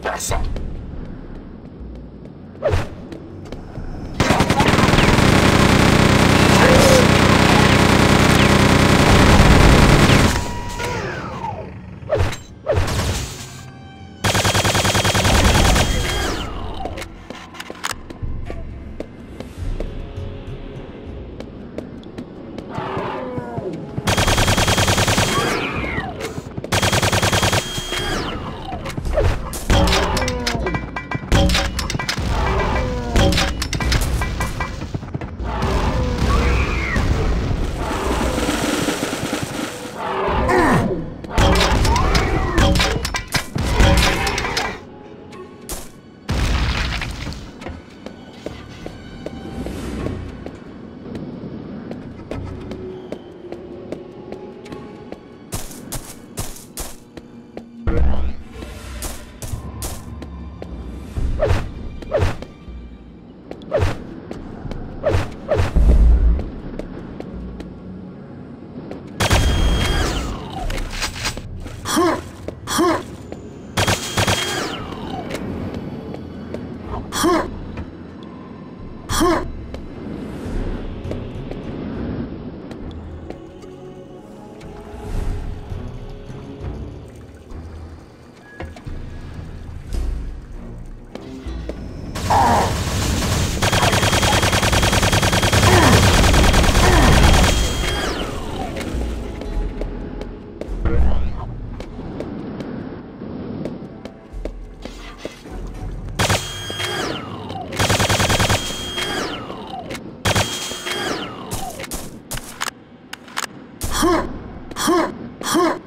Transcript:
depressa! 哼。Huh. Huh.